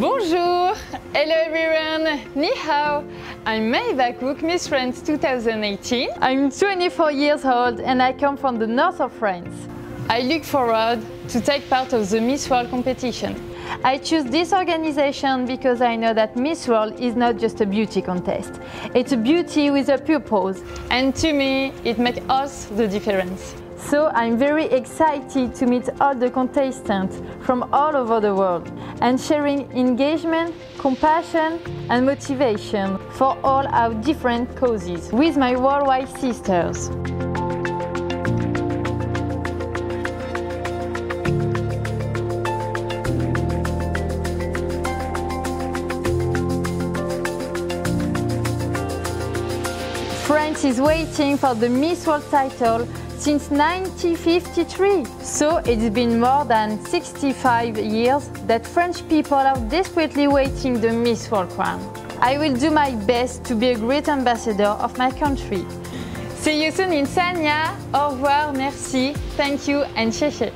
Bonjour! Hello everyone! Ni hao! I'm Maëva Coucke, Miss France 2018. I'm 24 years old and I come from the north of France. I look forward to take part of the Miss World competition. I choose this organization because I know that Miss World is not just a beauty contest. It's a beauty with a purpose. And to me, it makes us the difference. So I'm very excited to meet all the contestants from all over the world and sharing engagement, compassion and motivation for all our different causes with my worldwide sisters. France is waiting for the Miss World title since 1953. So it's been more than 65 years that French people are desperately waiting the Miss World crown. I will do my best to be a great ambassador of my country. See you soon in Sanya. Au revoir, merci, thank you and xie.